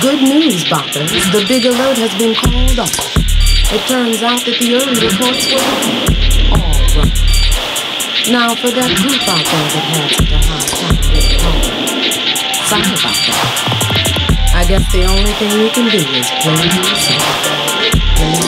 Good news, boppers. The big alert has been called off. It turns out that the early reports were all wrong. Now, for that group out there that had such a hard time getting home, sorry about that. I guess the only thing we can do is play you